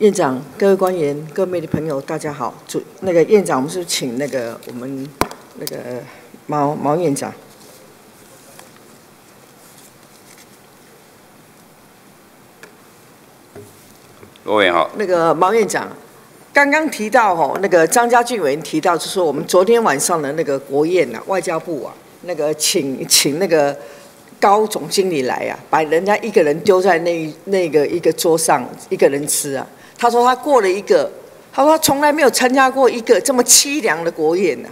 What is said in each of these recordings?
院长、各位官员、各位媒体朋友，大家好。主那个院长，我们是请那个我们那个毛毛院长。罗委员好。那个毛院长，刚刚提到哦，那个张家俊委员提到，就说我们昨天晚上的那个国宴呐，外交部啊，那个请请那个高总经理来啊，把人家一个人丢在那那个一个桌上，一个人吃啊。他说他过了一个，他说他从来没有参加过一个这么凄凉的国宴呢。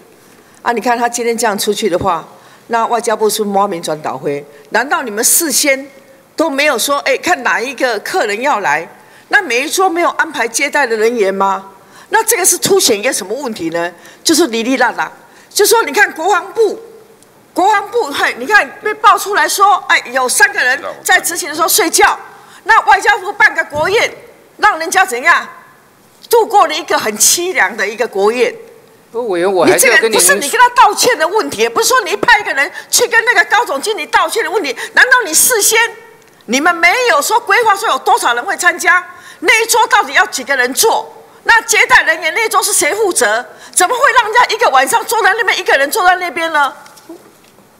啊，你看他今天这样出去的话，那外交部是猫名转导灰，难道你们事先都没有说，哎，看哪一个客人要来？那每一桌没有安排接待的人员吗？那这个是凸显一个什么问题呢？就是哩哩啦啦，就说你看国防部，国防部嘿，你看被爆出来说，哎，有三个人在执勤的时候睡觉，那外交部办个国宴，让人家怎样度过了一个很凄凉的一个国宴？不，委员，我还是要跟你不是你跟他道歉的问题，不是说你派一个人去跟那个高总经理道歉的问题，难道你事先你们没有说规划说有多少人会参加？那一桌到底要几个人坐？那接待人员那一桌是谁负责？怎么会让人家一个晚上坐在那边，一个人坐在那边呢？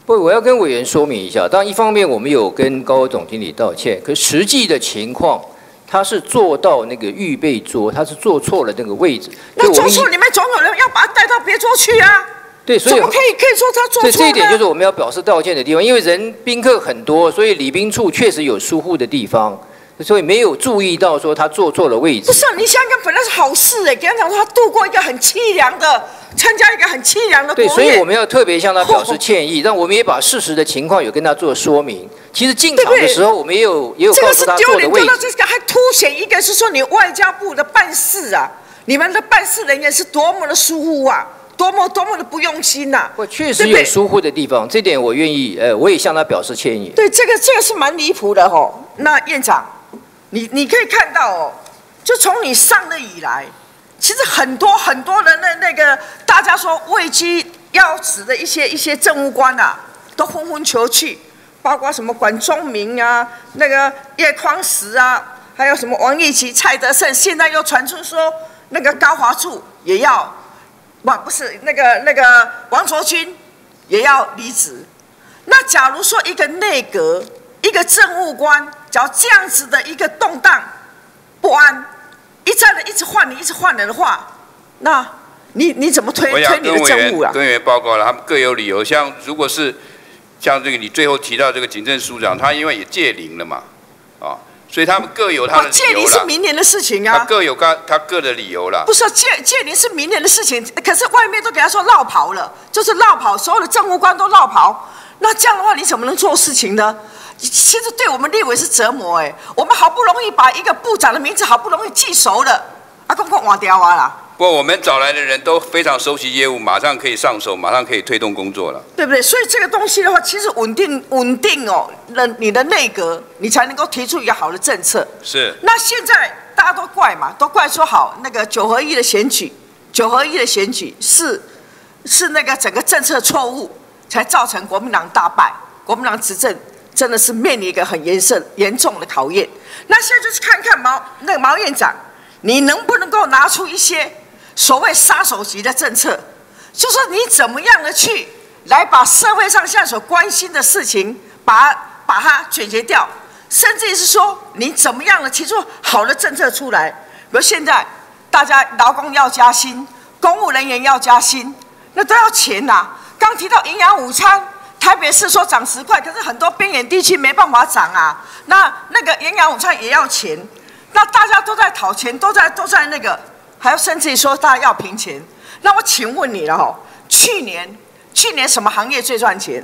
不，我要跟委员说明一下。当然，一方面我们有跟高总经理道歉，可实际的情况，他是坐到那个预备桌，他是坐错了那个位置。那坐错，你们总有人要把他带到别桌去啊？对，所以怎么可以可以说他坐错？所以这一点就是我们要表示道歉的地方，因为人宾客很多，所以礼宾处确实有疏忽的地方。所以没有注意到说他坐错了位置。不是，你香港本来是好事哎，跟他讲说他度过一个很凄凉的，参加一个很凄凉的。对，所以我们要特别向他 表示歉意，但我们也把事实的情况有跟他做说明。其实进场的时候，我们也有也有告诉他坐的位置。这个还凸显一个是说你外交部的办事啊，你们的办事人员是多么的疏忽啊，多么多么的不用心呐。我确实有疏忽的地方，这点我愿意，呃，我也向他表示歉意。对，这个这个是蛮离谱的吼。那院长。你你可以看到哦，就从你上任以来，其实很多很多人的那个大家说位居要职的一些一些政务官呐，都纷纷求去，包括什么管仲明啊，那个叶匡时啊，还有什么王义奇、蔡德胜，现在又传出说那个高华柱也要，哇不是那个那个王卓君也要离职。那假如说一个内阁一个政务官，只要这样子的一个动荡不安，一再的一直换人，一直换人的话，那你你怎么推推你的政务啊？跟委员报告了，他们各有理由。像如果是像这个你最后提到这个警政署长，他因为也届龄了嘛，啊，所以他们各有他的理由届龄是明年的事情啊。他各有他他各的理由了。不是借借龄是明年的事情，可是外面都给他说绕跑了，就是绕跑，所有的政务官都绕跑。那这样的话，你怎么能做事情呢？其实对我们立委是折磨哎，我们好不容易把一个部长的名字好不容易记熟了，啊，公公忘掉啊啦。不过我们找来的人都非常熟悉业务，马上可以上手，马上可以推动工作了，对不对？所以这个东西的话，其实稳定稳定哦，那你的内阁你才能够提出一个好的政策。是。那现在大家都怪嘛，都怪说好那个九合一的选举，九合一的选举是是那个整个政策错误，才造成国民党大败，国民党执政。真的是面临一个很严慎、严重的考验。那现在就是看看毛那个毛院长，你能不能够拿出一些所谓杀手级的政策，就说你怎么样的去来把社会上现在所关心的事情，把把它解决掉，甚至于是说你怎么样的提出好的政策出来。比如现在大家劳工要加薪，公务人员要加薪，那都要钱呐。刚提到营养午餐。台北市说涨十块，可是很多边远地区没办法涨啊。那那个营养午餐也要钱，那大家都在讨钱，都在都在那个，还要甚至于说大家要平钱。那我请问你了哈，去年去年什么行业最赚钱？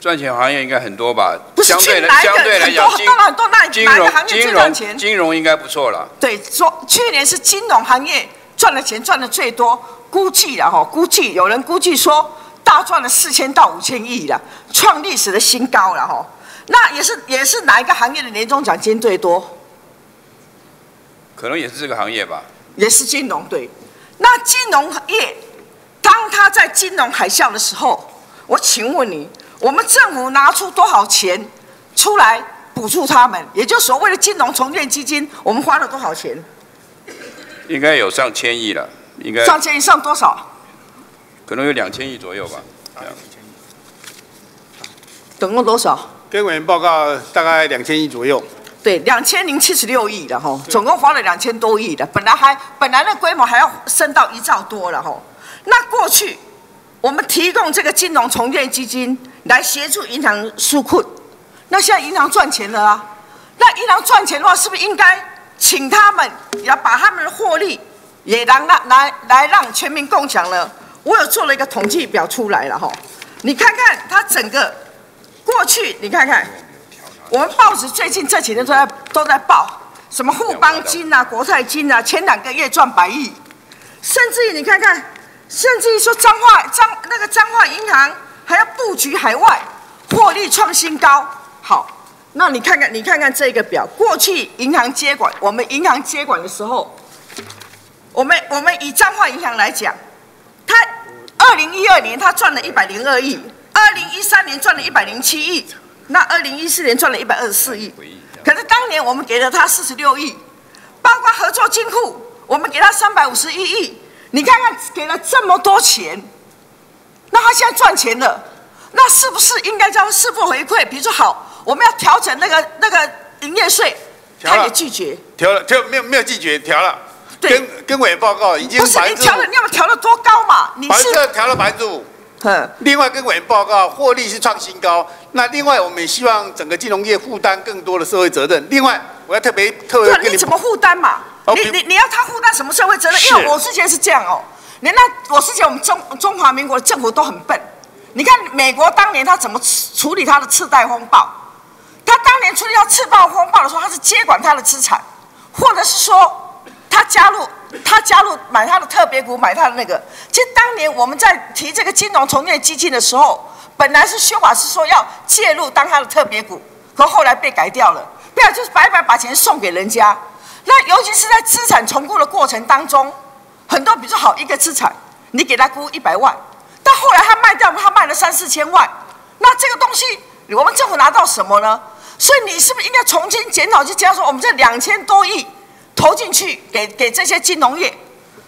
赚钱行业应该很多吧？不是，相对来相对来讲，当然很多，那哪个行业最赚钱？金融应该不错了。对，说去年是金融行业赚的钱赚的最多。估计了哈，估计有人估计说，大赚了四千到五千亿了，创历史的新高了哈。那也是也是哪一个行业的年终奖金最多？可能也是这个行业吧。也是金融对。那金融业，当他在金融海啸的时候，我请问你，我们政府拿出多少钱出来补助他们，也就所谓的金融重建基金，我们花了多少钱？应该有上千亿了，应该上千亿上多少？可能有两千亿左右吧。两千亿总共多少？跟委员报告大概两千亿左右。对，两千零七十六亿的哈，总共花了两千多亿的，本来还本来那规模还要升到一兆多了哈。那过去我们提供这个金融重建基金来协助银行纾困，那现在银行赚钱了啊，那银行赚钱的话，是不是应该请他们要把他们的获利也让让来来让全民共享呢？我有做了一个统计表出来了哈，你看看它整个过去，你看看。我们报纸最近这几天都在都在报什么富邦金啊、国泰金啊，前两个月赚百亿，甚至于你看看，甚至于说彰化彰那个彰化银行还要布局海外，获利创新高。好，那你看看你看看这个表，过去银行接管，我们银行接管的时候，我们我们以彰化银行来讲，它二零一二年他赚了一百零二亿，二零一三年赚了一百零七亿。那二零一四年赚了一百二十四亿，可是当年我们给了他四十六亿，包括合作金库，我们给他三百五十一亿。你看看给了这么多钱，那他现在赚钱了，那是不是应该叫师傅回馈？比如说好，我们要调整那个那个营业税，他也拒绝。调了，就没有没有拒绝，调了。对。跟跟委报告已经不是你调了，你要调了多高嘛？你是调了百分之五。另外跟委员报告，获利是创新高。那另外我们也希望整个金融业负担更多的社会责任。另外我要特别特别跟你怎么负担嘛？你你你要他负担什么社会责任？因为我之前是这样哦。你那我之前我们中中华民国的政府都很笨。你看美国当年他怎么处理他的次贷风暴？他当年处理要次贷风暴的时候，他是接管他的资产，或者是说他加入。他加入买他的特别股，买他的那个。其实当年我们在提这个金融重建基金的时候，本来是修法是说要介入当他的特别股，可后来被改掉了。不要就是白白把钱送给人家。那尤其是在资产重估的过程当中，很多比如说好一个资产，你给他估一百万，到后来他卖掉，他卖了三四千万，那这个东西我们政府拿到什么呢？所以你是不是应该重新检讨去加说我们这两千多亿？投进去给给这些金融业，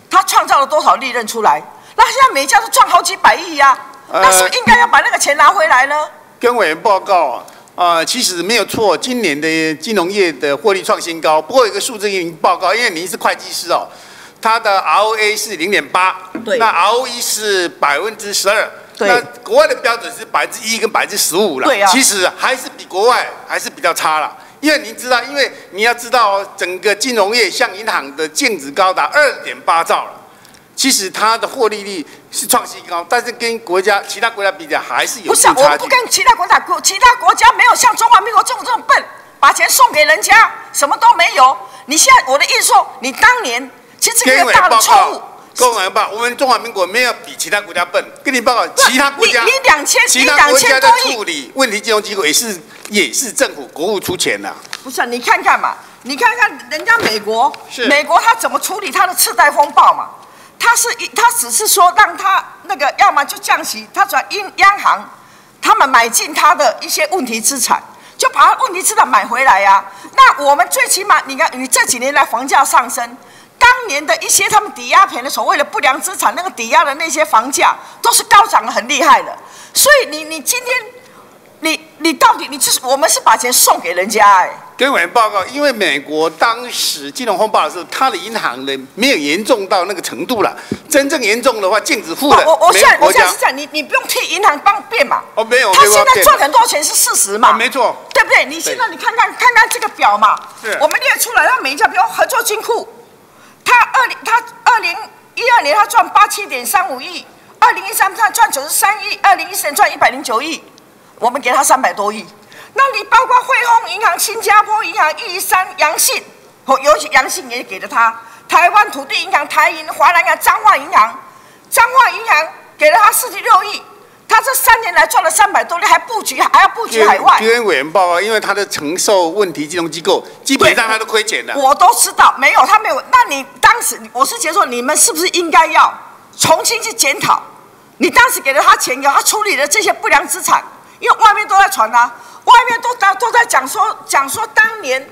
他创造了多少利润出来？那现在每一家都赚好几百亿呀，那是不是应该要把那个钱拿回来呢？跟委员报告啊，啊，其实没有错，今年的金融业的获利创新高。不过有一个数字给您报告，因为您是会计师哦，它的 ROA 是零点八，那 ROE 是百分之十二，那国外的标准是百分之一跟百分之十五了，对其实还是比国外还是比较差了。因为您知道，因为你要知道，整个金融业像银行的净值高达二点八兆了，其实它的获利率是创新高，但是跟国家其他国家比较还是有不是，我不跟其他国家国其他国家没有像中华民国政府这么笨，把钱送给人家，什么都没有。你现在我的意思说，你当年其实一个大的错误。跟我报，我们中华民国没有比其他国家笨。跟你报告，其他国家，你两千，其他国家在处理问题金融机构也是也是政府国务出钱的。不是，你看看嘛，你看看人家美国，是美国他怎么处理他的次贷风暴嘛？他是一，他只是说让他那个要么就降息，他主要央央行他们买进他的一些问题资产，就把他问题资产买回来呀。那我们最起码，你看你这几年来房价上升。当年的一些他们抵押品的所谓的不良资产，那个抵押的那些房价都是高涨的很厉害的。所以你你今天，你你到底你就是我们是把钱送给人家哎。跟委员报告，因为美国当时金融风暴的时候，它的银行呢没有严重到那个程度了。真正严重的话，禁止付的。我我现在我现在是这样，你你不用替银行帮辩嘛。哦，没有，他现在赚很多钱是事实嘛。没错，对不对？你现在你看看看看这个表嘛，我们列出来，让每一家比如合作金库。他二零他二零一二年他赚八七点三五亿，二零一三他赚九十三亿，二零一四年赚一百零九亿，我们给他三百多亿。那你包括汇丰银行、新加坡银行、一三、阳信，哦，尤其阳信也给了他。台湾土地银行、台银、华南银行、彰化银行，彰化银行给了他四十六亿。他这三年来赚了三百多亿，还布局还要布局海外。因为委员报告，因为他的承受问题金融机构基本上他都亏钱了。我都知道，没有他没有。那你当时我是觉得说，你们是不是应该要重新去检讨？你当时给了他钱，有他处理的这些不良资产，因为外面都在传啊，外面都都都在讲说讲说当年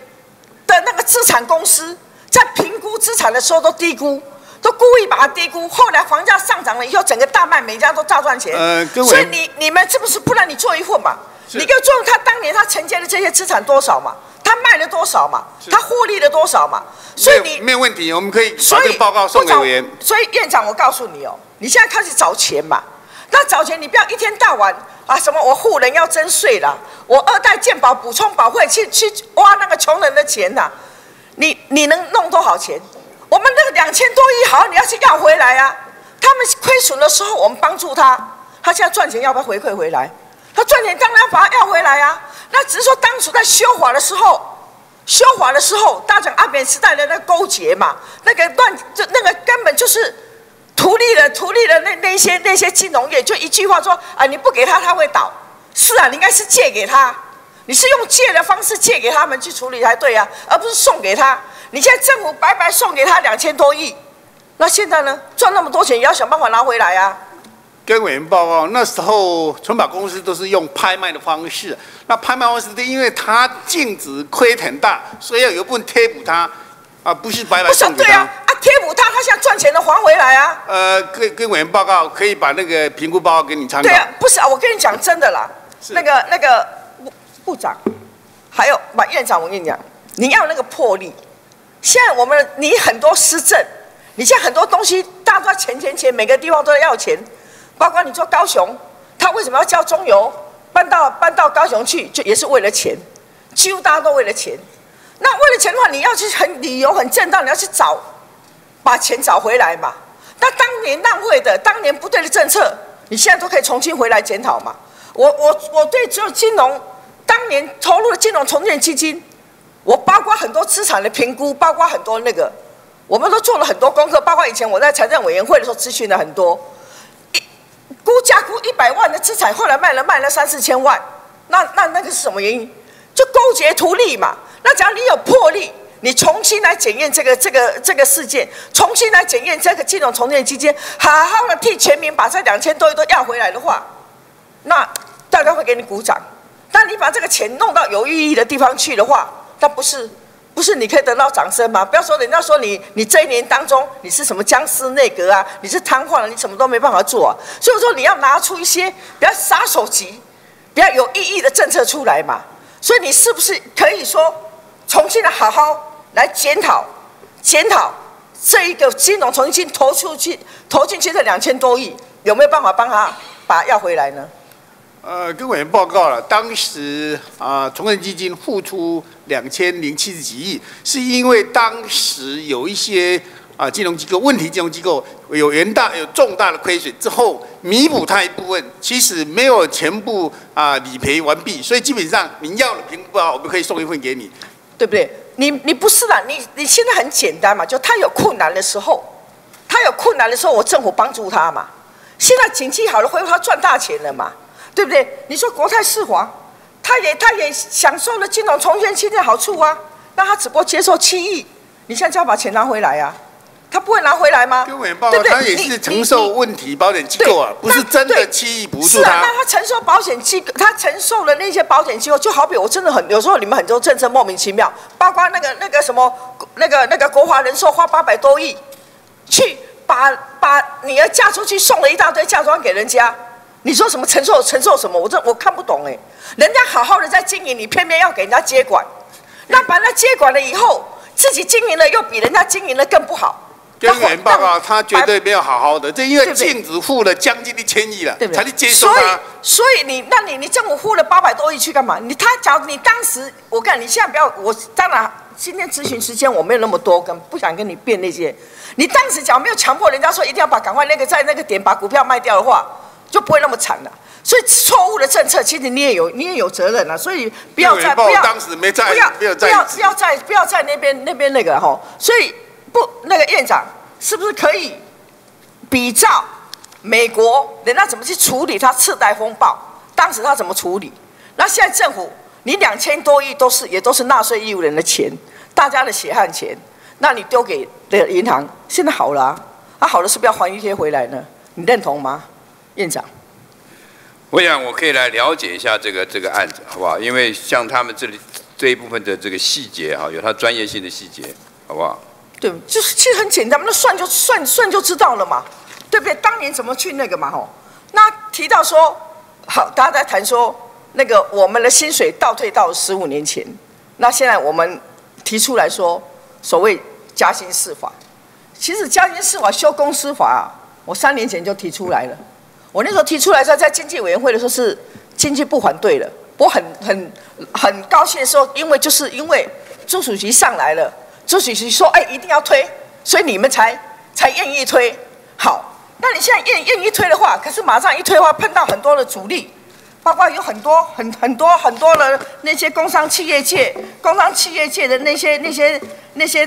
的那个资产公司在评估资产的时候都低估，都故意把它低估。后来房价上涨了以后，整个大卖，每家都大赚钱。呃，所以你你们是不是不然你做一份嘛？你就做他当年他承接的这些资产多少嘛？他卖了多少嘛？他获利了多少嘛？所以你没有问题，我们可以把这个报告送给委员。所以院长，我告诉你哦，你现在开始找钱嘛？那找钱你不要一天到晚啊什么我富人要征税了，我二代健保补充保费去去挖那个穷人的钱呐？你你能弄多少钱？我们那个两千多亿好，你要去要回来啊！他们亏损的时候我们帮助他，他现在赚钱要不要回馈回来？他赚钱当然要把它要回来啊！那只是说当初在修法的时候，修法的时候，大讲阿扁时代的那勾结嘛，那个乱就那个根本就是图利的图利的那那些那些金融业，就一句话说啊，你不给他他会倒。是啊，你应该是借给他，你是用借的方式借给他们去处理才对啊，而不是送给他。你现在政府白白送给他两千多亿，那现在呢，赚那么多钱也要想办法拿回来啊。跟委员报告，那时候存保公司都是用拍卖的方式。那拍卖方式，因为它净值亏很大，所以要有部分贴补它，啊，不是白白送给他。对啊，啊贴补他，他现在赚钱的还回来啊。呃，跟跟委员报告，可以把那个评估报告给你参考。对啊，不是啊，我跟你讲真的啦，那个那个部部长，还有把院长，我跟你讲，你要那个魄力。现在我们你很多施政，你现在很多东西，大家都要钱钱钱，每个地方都要钱。包括你做高雄，他为什么要叫中油搬到搬到高雄去？就也是为了钱，几乎大家都为了钱。那为了钱的话，你要去很理由很正当，你要去找把钱找回来嘛。那当年浪费的、当年不对的政策，你现在都可以重新回来检讨嘛。我我我对只有金融当年投入的金融重建基金，我包括很多资产的评估，包括很多那个，我们都做了很多功课，包括以前我在财政委员会的时候咨询了很多。估价估一百万的资产，后来卖了卖了三四千万，那那那个是什么原因？就勾结图利嘛。那只要你有魄力，你重新来检验这个这个这个事件，重新来检验这个金融重建基金，好好的替全民把这两千多亿都要回来的话，那大家会给你鼓掌。但你把这个钱弄到有意义的地方去的话，那不是。不是你可以得到掌声吗？不要说人家说你，你这一年当中你是什么僵尸内阁啊？你是瘫痪了，你什么都没办法做。所以说你要拿出一些比较杀手级、比较有意义的政策出来嘛。所以你是不是可以说重新的好好来检讨、检讨这一个金融重新投出去、投进去这两千多亿，有没有办法帮他把要回来呢？呃，跟委员报告了，当时啊，重建基金付出两千零七十几亿，是因为当时有一些啊金融机构问题，金融机构有元大有重大的亏损之后，弥补它一部分，其实没有全部啊理赔完毕，所以基本上您要的评估报告，我们可以送一份给你，对不对？你你不是的，你你现在很简单嘛，就他有困难的时候，他有困难的时候，我政府帮助他嘛。现在景气好了，恢复他赚大钱了嘛。对不对？你说国泰世华，他也他也享受了金融重建期的好处啊，那他只不过接受七亿，你现在就要把钱拿回来呀？他不会拿回来吗？对不对？他也是承受问题保险机构啊，不是真的七亿不是啊，那他承受保险机构，他承受了那些保险机构，就好比我真的很有时候你们很多政策莫名其妙，包括那个那个什么那个那个国华人寿花八百多亿，去把把女儿嫁出去，送了一大堆嫁妆给人家。你说什么承受承受什么？我这我看不懂哎。人家好好的在经营，你偏偏要给人家接管，那把那接管了以后，自己经营了又比人家经营的更不好。跟委员报告，他绝对没有好好的，这因为净值付了将近一千亿了，才去接收他。所以，所以你那你你政府付了八百多亿去干嘛？你他假如你当时，我看你现在不要，我当然今天咨询时间我没有那么多，跟不想跟你辩那些。你当时假如没有强迫人家说一定要把赶快那个在那个点把股票卖掉的话。就不会那么惨了，所以错误的政策，其实你也有，你也有责任啊。所以不要再不要当时没在，不要不要不要在不要在那边那边那个吼。所以不那个院长是不是可以比照美国人家怎么去处理他次贷风暴？当时他怎么处理？那现在政府你两千多亿都是也都是纳税义务人的钱，大家的血汗钱，那你丢给的银行，现在好了，啊好了是不是要还一些回来呢？你认同吗？院长，我想我可以来了解一下这个这个案子，好不好？因为像他们这里这一部分的这个细节哈，有他专业性的细节，好不好？对，就是其实很简单，那算就算算就知道了嘛，对不对？当年怎么去那个嘛吼？那提到说，好，大家在谈说那个我们的薪水倒退到十五年前，那现在我们提出来说，所谓加薪四法，其实加薪四法修公司法啊，我三年前就提出来了。我那时候提出来在在经济委员会的时候是经济部反对了，我很很很高兴说，因为就是因为朱主席上来了，朱主席说哎一定要推，所以你们才才愿意推。好，那你现在愿愿意推的话，可是马上一推的话碰到很多的阻力，包括有很多很很多很多的那些工商企业界、工商企业界的那些那些那些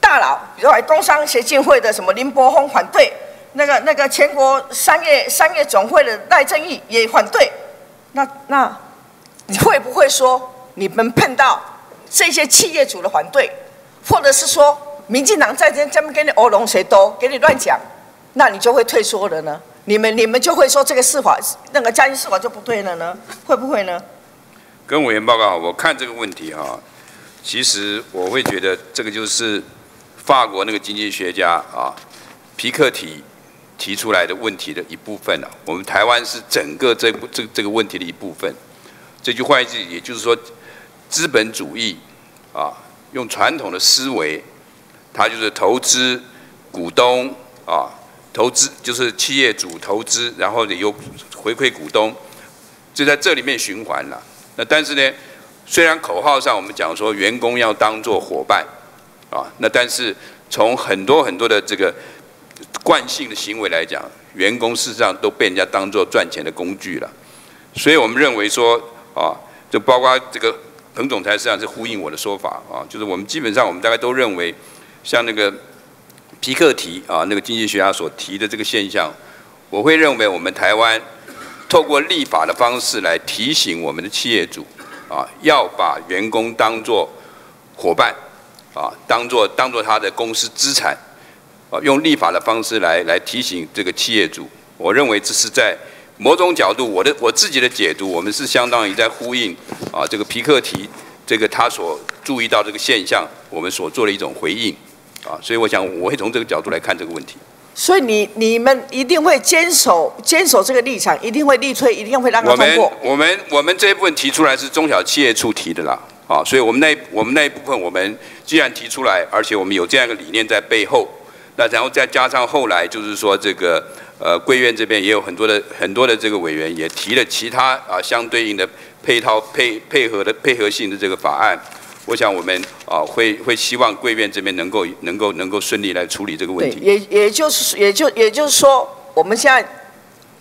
大佬，比如说工商协进会的什么林柏峰反对。那个那个全国商业商业总会的赖正义也反对，那那你会不会说你们碰到这些企业主的反对，或者是说民进党在这这边给你欧龙谁都给你乱讲，那你就会退缩了呢？你们你们就会说这个司法那个家庭司法就不对了呢？会不会呢？跟委员报告，我看这个问题哈，其实我会觉得这个就是法国那个经济学家啊皮克提。提出来的问题的一部分了。我们台湾是整个这部这这个问题的一部分。这句话意思，也就是说，资本主义啊，用传统的思维，它就是投资股东啊，投资就是企业主投资，然后有回馈股东，就在这里面循环了。那但是呢，虽然口号上我们讲说员工要当做伙伴啊，那但是从很多很多的这个。惯性的行为来讲，员工事实上都被人家当做赚钱的工具了，所以我们认为说啊，就包括这个彭总裁实际上是呼应我的说法啊，就是我们基本上我们大概都认为，像那个皮克提啊那个经济学家所提的这个现象，我会认为我们台湾透过立法的方式来提醒我们的企业主啊，要把员工当做伙伴啊，当做当做他的公司资产。啊，用立法的方式来来提醒这个企业主，我认为这是在某种角度，我的我自己的解读，我们是相当于在呼应啊这个皮克提这个他所注意到这个现象，我们所做的一种回应啊，所以我想我会从这个角度来看这个问题。所以你你们一定会坚守坚守这个立场，一定会力推，一定会让他通过。我们我们我们这一部分提出来是中小企业处提的啦，啊，所以我们那我们那一部分我们既然提出来，而且我们有这样一个理念在背后。那然后再加上后来就是说这个呃贵院这边也有很多的很多的这个委员也提了其他啊相对应的配套配配合的配合性的这个法案，我想我们啊会会希望贵院这边能够能够能够顺利来处理这个问题。也也就是也就也就是说我们现在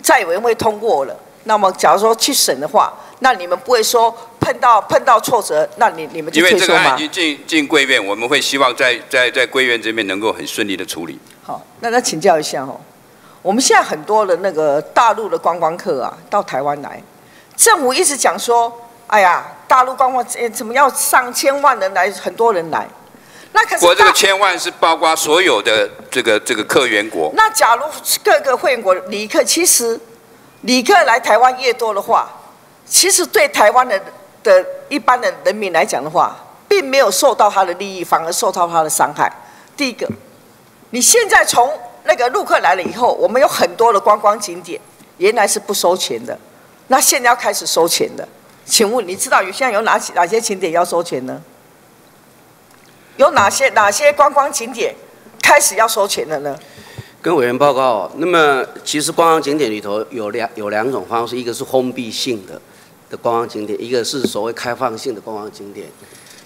在委员会通过了，那么假如说去审的话。那你们不会说碰到碰到挫折，那你你们就因为这个案已经进进贵院，我们会希望在在在贵院这边能够很顺利的处理。好，那那请教一下哦，我们现在很多的那个大陆的观光客啊，到台湾来，政府一直讲说，哎呀，大陆观光怎么要上千万人来，很多人来，那可是我这个千万是包括所有的这个这个客源国。那假如各个会员国旅客，其实旅客来台湾越多的话。其实对台湾的的一般的人民来讲的话，并没有受到他的利益，反而受到他的伤害。第一个，你现在从那个陆客来了以后，我们有很多的观光景点，原来是不收钱的，那现在要开始收钱的。请问你知道有现在有哪些哪些景点要收钱呢？有哪些哪些观光景点开始要收钱了呢？跟委员报告，那么其实观光景点里头有两有两种方式，一个是封闭性的。的观光景点，一个是所谓开放性的观光景点。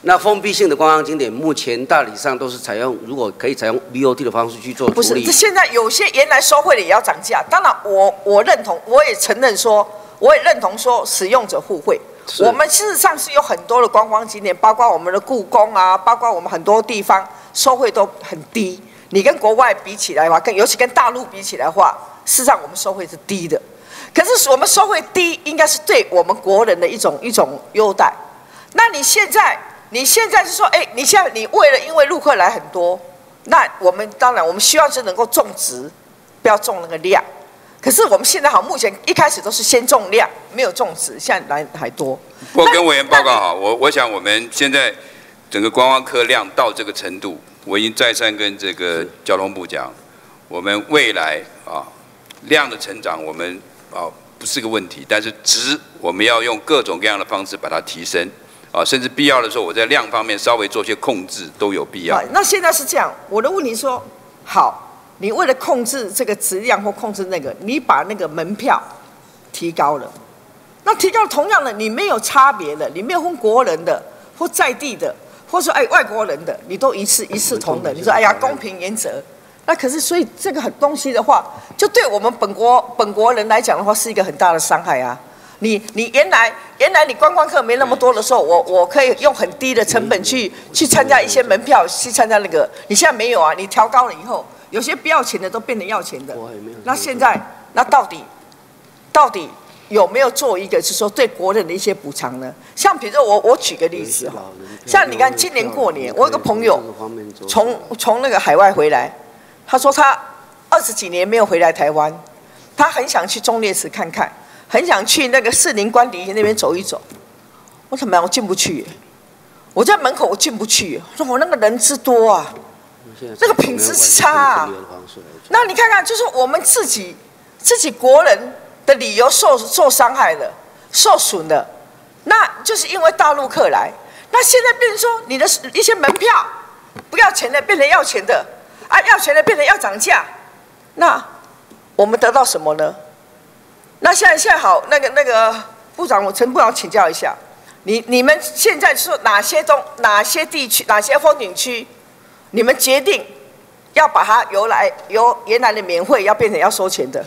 那封闭性的观光景点，目前大体上都是采用，如果可以采用 BOT 的方式去做处理。不是，这现在有些原来收费的也要涨价。当然，我我认同，我也承认说，我也认同说，使用者互惠。我们事实上是有很多的观光景点，包括我们的故宫啊，包括我们很多地方收费都很低。你跟国外比起来的话，跟尤其跟大陆比起来的话，事实上我们收费是低的。可是我们收费低，应该是对我们国人的一种一种优待。那你现在，你现在是说，哎，你现在你为了因为陆客来很多，那我们当然我们希望是能够种植，不要种那个量。可是我们现在好，目前一开始都是先种量，没有种植，现在来还多。我跟委员报告好，我我想我们现在整个观光客量到这个程度，我已经再三跟这个交通部讲，我们未来啊量的成长，我们啊不是个问题，但是值我们要用各种各样的方式把它提升啊，甚至必要的时候，我在量方面稍微做些控制都有必要。那现在是这样，我的问题说好。你为了控制这个质量或控制那个，你把那个门票提高了，那提高同样的，你没有差别的，你没有分国人的或在地的，或者说哎外国人的，你都一次一视同仁。你说哎呀公平原则，那可是所以这个很东西的话，就对我们本国本国人来讲的话，是一个很大的伤害啊。你你原来原来你观光客没那么多的时候，我我可以用很低的成本去去参加一些门票，去参加那个，你现在没有啊？你调高了以后。有些不要钱的都变成要钱的，那现在那到底到底有没有做一个是说对国人的一些补偿呢？像比如说我我举个例子哈，像你看今年过年，我有个朋友从从那个海外回来，他说他二十几年没有回来台湾，他很想去忠烈祠看看，很想去那个士林官邸那边走一走。我怎么样？我进不去，我在门口我进不去，说我那个人之多啊。那个品质差啊！那你看看，就是我们自己自己国人的理由受受伤害了、受损了，那就是因为大陆客来。那现在变成说，你的一些门票不要钱的变成要钱的，啊，要钱的变成要涨价，那我们得到什么呢？那现在现在好，那个那个部长，我陈部长请教一下，你你们现在是哪些东哪些地区哪些风景区？你们决定要把它由来由原来的免费要变成要收钱的。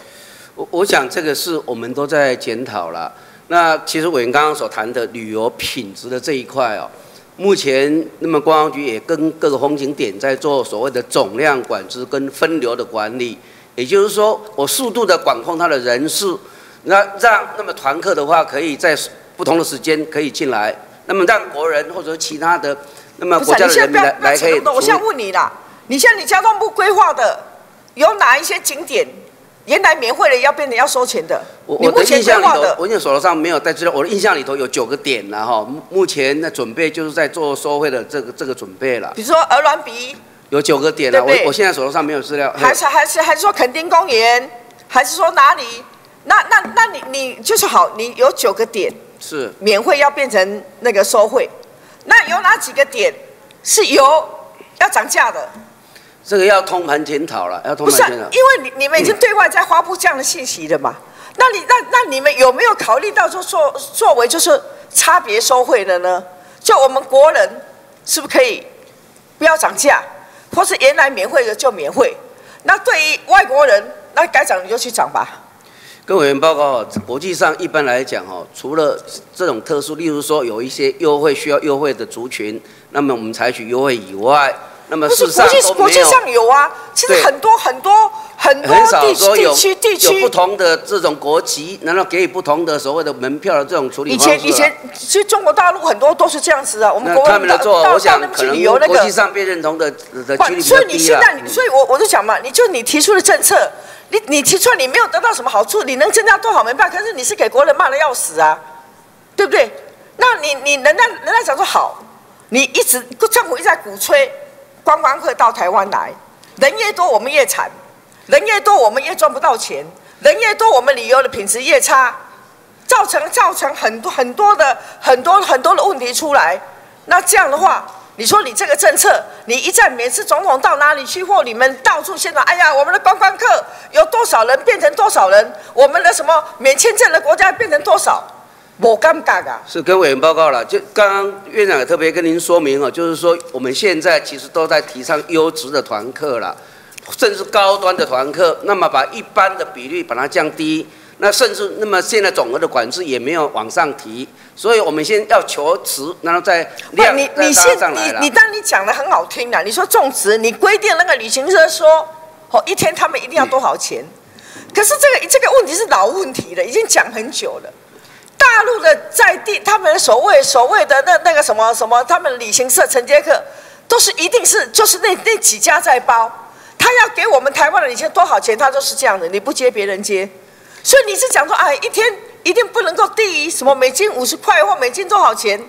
我我想这个是我们都在检讨了。那其实委员刚刚所谈的旅游品质的这一块哦，目前那么公安局也跟各个风景点在做所谓的总量管制跟分流的管理，也就是说我速度的管控它的人数，那让那么团客的话可以在不同的时间可以进来，那么让国人或者其他的。那么国家的人来来可以。我现在问你啦，你现在你交通部规划的有哪一些景点原来免费的要变成要收钱的？我我的印象里头，我印象手头上没有带资料。我的印象里头有九个点了哈，目前的准备就是在做收费的这个这个准备了。比如说鹅銮鼻，有九个点了，我我现在手头上没有资料。还是还是还是说垦丁公园，还是说哪里？那那那你你就是好，你有九个点是免费要变成那个收费。那有哪几个点是由要涨价的？这个要通盘检讨了，要通盘检讨。因为你你们已经对外在发布这样的信息了嘛？那你那那你们有没有考虑到说作作为就是差别收费的呢？就我们国人是不是可以不要涨价，或是原来免费的就免费？那对于外国人，那该涨你就去涨吧。跟委员报告，国际上一般来讲，哦，除了这种特殊，例如说有一些优惠需要优惠的族群，那么我们采取优惠以外，那么事实上国际上有啊，其实很多很多很多地地区地区有不同的这种国籍，难道给予不同的所谓的门票的这种处理以前以前其实中国大陆很多都是这样子啊，我们国外到到那边去旅游那个国际上被认同的的几率所以你现在，所以我我就讲嘛，你就你提出的政策。你你提出来，你没有得到什么好处，你能增加多少门票？可是你是给国人骂的要死啊，对不对？那你你人家人家讲说好，你一直政府一直在鼓吹观光客到台湾来，人越多我们越惨，人越多我们越赚不到钱，人越多我们旅游的品质越差，造成造成很多很多的很多很多的问题出来。那这样的话。你说你这个政策，你一站每次总统到哪里去，或你们到处现在，哎呀，我们的观光客有多少人变成多少人，我们的什么免签证的国家变成多少，我尴尬啊！是跟委员报告了，就刚刚院长也特别跟您说明哦，就是说我们现在其实都在提倡优质的团客了，甚至高端的团客，那么把一般的比率把它降低。那甚至那么现在总额的管制也没有往上提，所以我们先要求值，然后再量再加上来你你当你讲的很好听的，你说种植，你规定那个旅行社说，哦一天他们一定要多少钱？可是这个这个问题是老问题了，已经讲很久了。大陆的在地，他们所谓所谓的那那个什么什么，他们旅行社承接客都是一定是就是那那几家在包，他要给我们台湾的旅行多少钱，他都是这样的，你不接别人接。所以你是讲说，哎，一天一定不能够低于什么美金五十块或美金多少钱？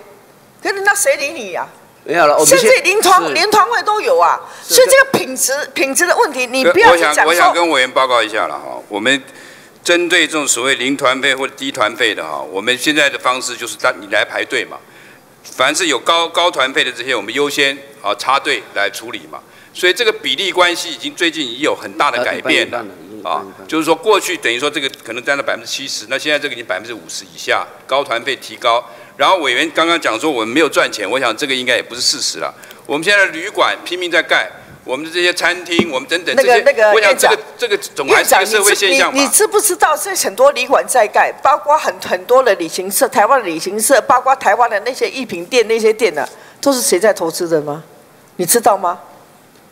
可是那谁理你呀？没有了，现在连团连团会都有啊，所以这个品质品质的问题，你不要讲我想我想跟委员报告一下了哈，我们针对这种所谓零团费或者低团费的哈，我们现在的方式就是让你来排队嘛，凡是有高高团费的这些，我们优先啊插队来处理嘛，所以这个比例关系已经最近已有很大的改变了啊，就是说过去等于说这个可能占了百分之七十，那现在这个已经百分之五十以下，高团费提高。然后委员刚刚讲说我们没有赚钱，我想这个应该也不是事实了。我们现在的旅馆拼命在盖，我们的这些餐厅，我们等等这些，我想这个这个总还是一个社会现象嘛。你知不知道现在很多旅馆在盖，包括很很多的旅行社，台湾的旅行社，包括台湾的那些艺品店那些店呢，都是谁在投资的吗？你知道吗？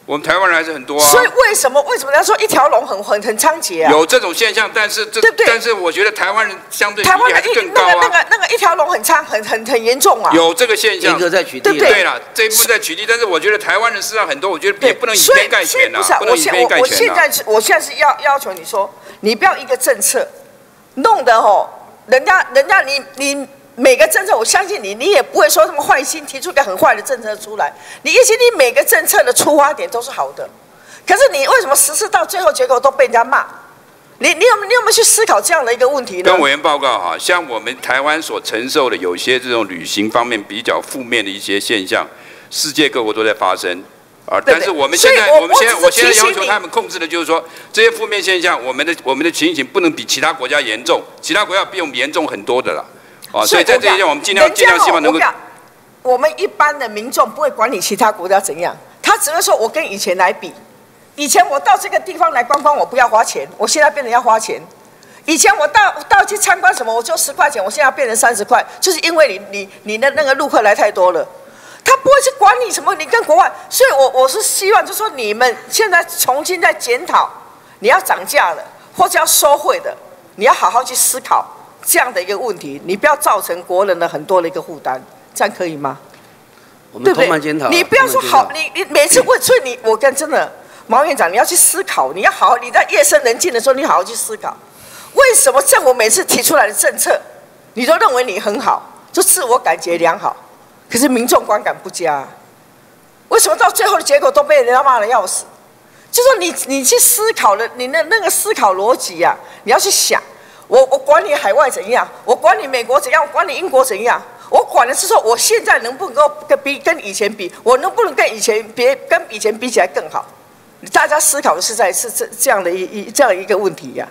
我们台湾人还是很多啊，所以为什么为什么人家说一条龙很很很猖獗啊？有这种现象，但是这对不对？但是我觉得台湾人相对台湾还是更高啊。那个那个那个一条龙很猖很很很严重啊。有这个现象，严格在取缔，对了，这一步在取缔，但是我觉得台湾人事实上很多，我觉得也不能以偏概全啊，不能以偏概全啊。我现在是，我现在是要要求你说，你不要一个政策弄得哦，人家人家你你。每个政策，我相信你，你也不会说什么坏心，提出个很坏的政策出来。你也许你每个政策的出发点都是好的，可是你为什么实施到最后结果都被人家骂？你你有你有没有去思考这样的一个问题呢？跟委员报告哈，像我们台湾所承受的有些这种旅行方面比较负面的一些现象，世界各国都在发生啊。但是我们现在，我们现在，我现在要求他们控制的就是说，这些负面现象，我们的我们的情形不能比其他国家严重，其他国家比我们严重很多的了。哦，所以在这一点，我们尽量尽量希望能够。我们一般的民众不会管你其他国家怎样，他只会说我跟以前来比，以前我到这个地方来观光，我不要花钱，我现在变成要花钱。以前我到到去参观什么，我就十块钱，我现在变成三十块，就是因为你你你的那个路客来太多了，他不会去管你什么，你跟国外。所以我我是希望，就说你们现在重新在检讨，你要涨价了或者要收费的，你要好好去思考。这样的一个问题，你不要造成国人的很多的一个负担，这样可以吗？对不对？你不要说好，你你每次问，所以你我跟真的毛院长，你要去思考，你要好好，你在夜深人静的时候，你好好去思考，为什么政府每次提出来的政策，你都认为你很好，就自我感觉良好，可是民众观感不佳，为什么到最后的结果都被人家骂的要死？就说你你去思考的，你那那个思考逻辑呀，你要去想。我我管你海外怎样，我管你美国怎样，我管你英国怎样，我管的是说我现在能不能够跟比跟以前比，我能不能跟以前别跟以前比起来更好？大家思考的是在是这这样的一一这样一个问题呀，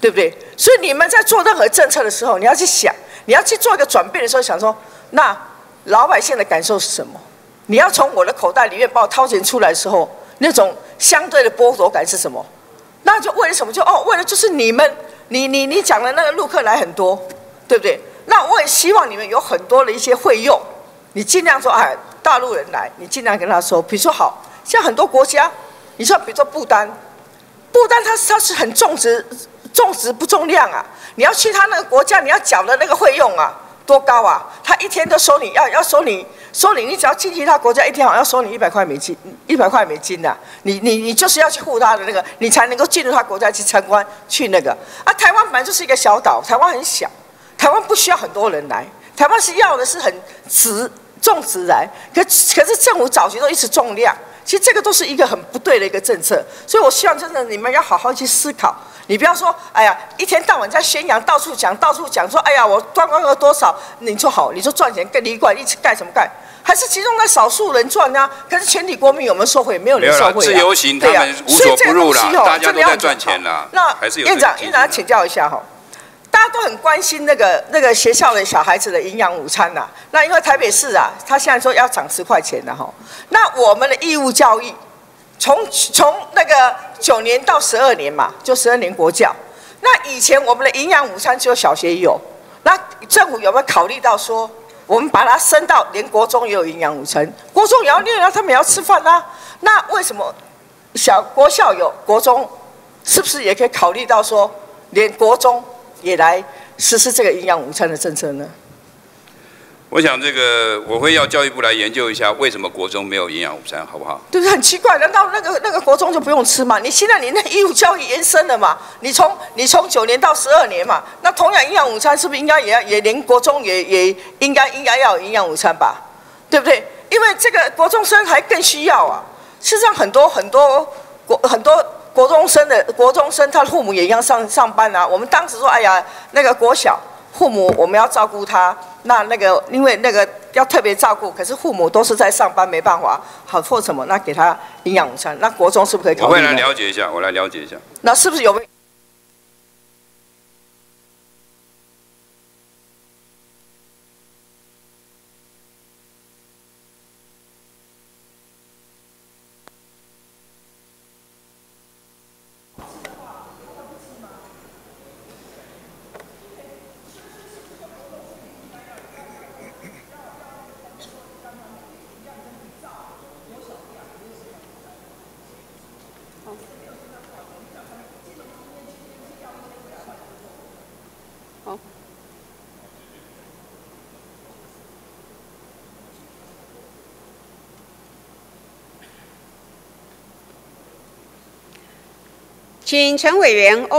对不对？所以你们在做任何政策的时候，你要去想，你要去做一个转变的时候，想说那老百姓的感受是什么？你要从我的口袋里面把我掏钱出来的时候，那种相对的剥夺感是什么？那就为了什么？就哦，为了就是你们。你你你讲的那个陆客来很多，对不对？那我也希望你们有很多的一些会用，你尽量说哎，大陆人来，你尽量跟他说，比如说好像很多国家，你说比如说不丹，不丹它它是很重质重质不重量啊，你要去他那个国家，你要缴的那个费用啊，多高啊？他一天都收你要要收你。收你，你只要进去他国家，一天好像收你一百块美金，一百块美金的。你你你就是要去护他的那个，你才能够进入他国家去参观去那个。啊，台湾本来就是一个小岛，台湾很小，台湾不需要很多人来，台湾是要的是很直重质来，可可是政府早期都一直重量，其实这个都是一个很不对的一个政策。所以我希望真的你们要好好去思考。你不要说，哎呀，一天到晚在宣扬，到处讲，到处讲，说，哎呀，我观光了多少？你说好，你说赚钱跟旅馆一起盖什么盖？还是其中在少数人赚呢？可是全体国民有没有受贿？没有人受贿。自由行他们无所不入了，大家都在赚钱了。那院长，院长请教一下哈，大家都很关心那个那个学校的小孩子的营养午餐呐。那因为台北市啊，他现在说要涨十块钱的哈。那我们的义务教育。从从那个九年到十二年嘛，就十二年国教。那以前我们的营养午餐只有小学有，那政府有没有考虑到说，我们把它升到连国中也有营养午餐？国中也要念啊，他们也要吃饭啊。那为什么小国校有，国中是不是也可以考虑到说，连国中也来实施这个营养午餐的政策呢？我想这个我会要教育部来研究一下，为什么国中没有营养午餐，好不好？对不对？很奇怪，难道那个那个国中就不用吃吗？你现在你那义务教育延伸了嘛？你从你从九年到十二年嘛？那同样营养午餐是不是应该也要也连国中也也应该应该要营养午餐吧？对不对？因为这个国中生还更需要啊。事实上，很多很多国很多国中生的国中生，他父母也一样上上班啊。我们当时说，哎呀，那个国小父母我们要照顾他。那那个，因为那个要特别照顾，可是父母都是在上班，没办法，好或什么？那给他营养午餐。那国中是不是可以考虑？我会来了解一下，我来了解一下。那是不是有？请陈委员欧。